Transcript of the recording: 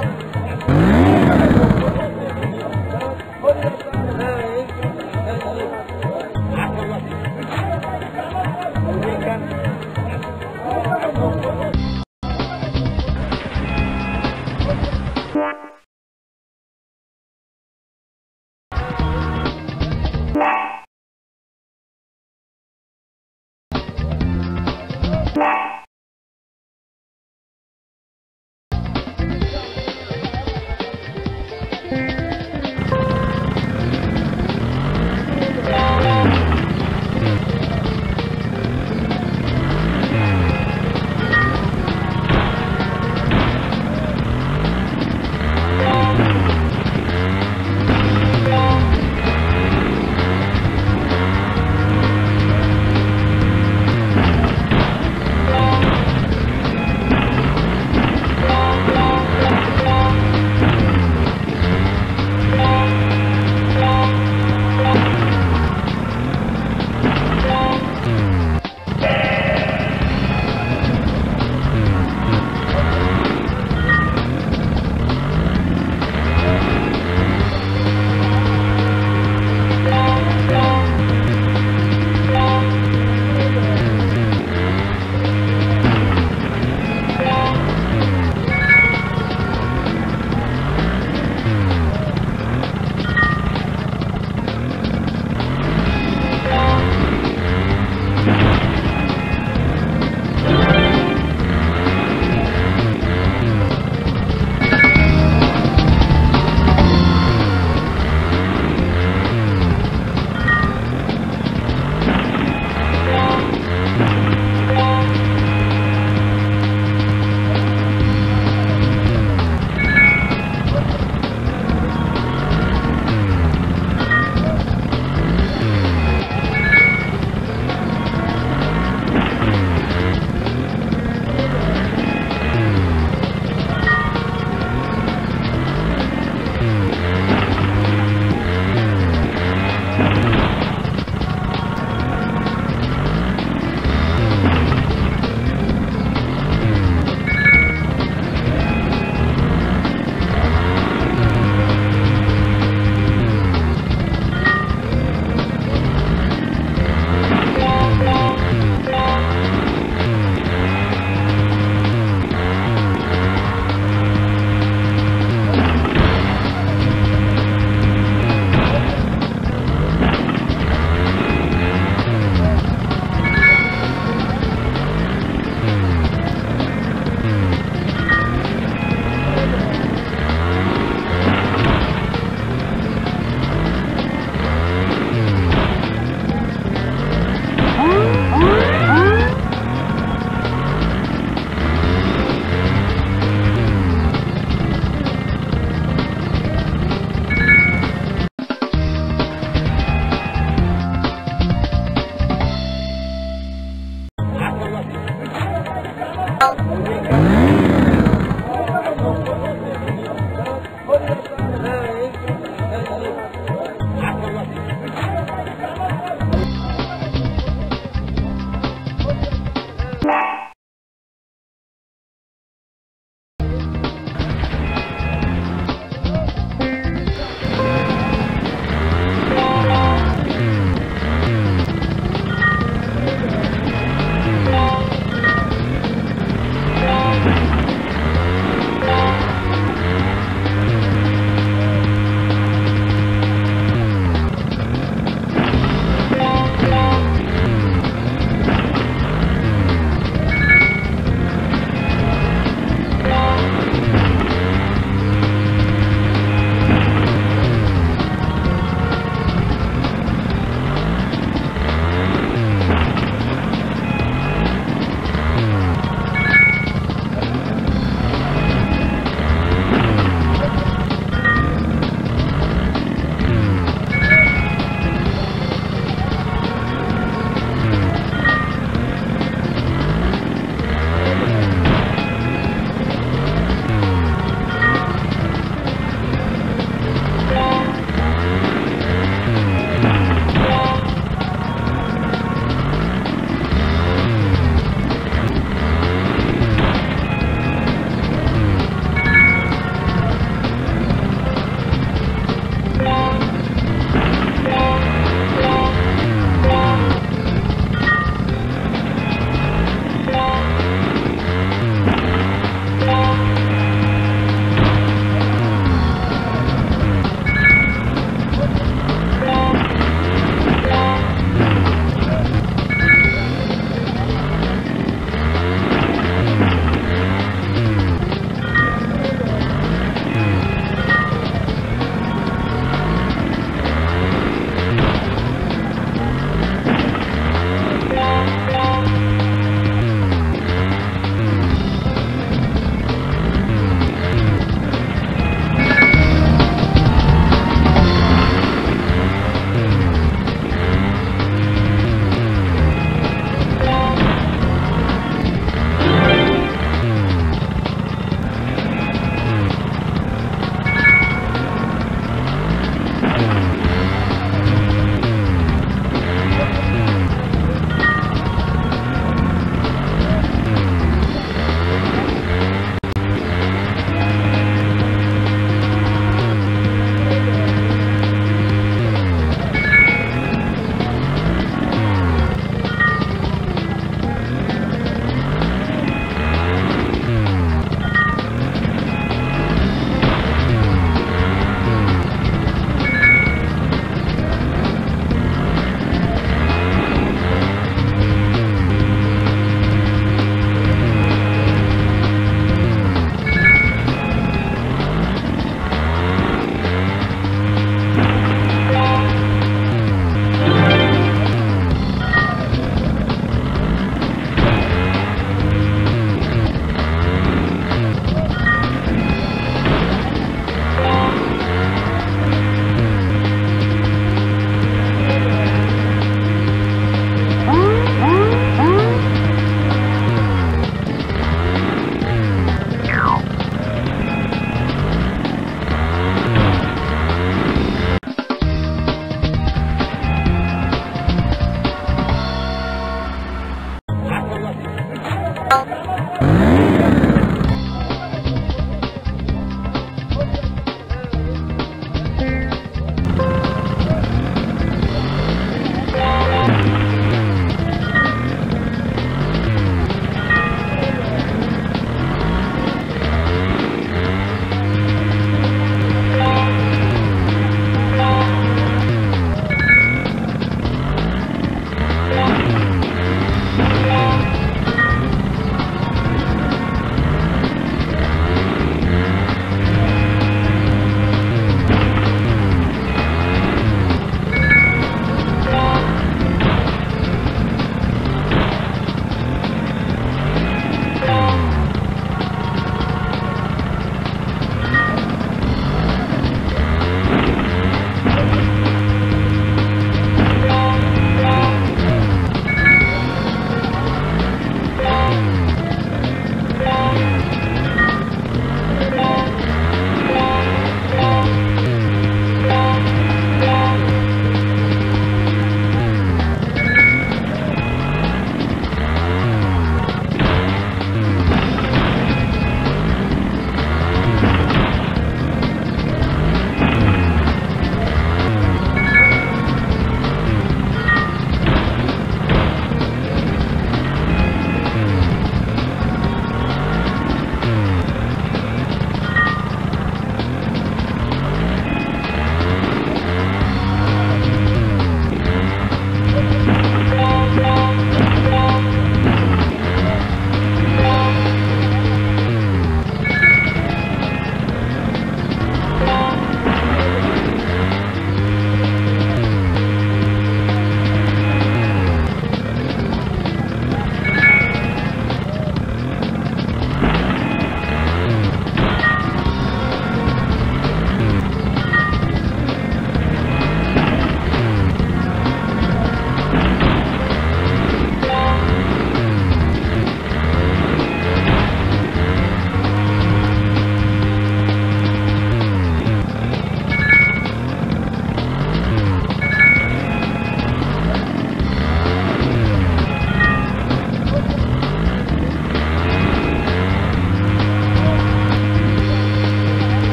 Bye.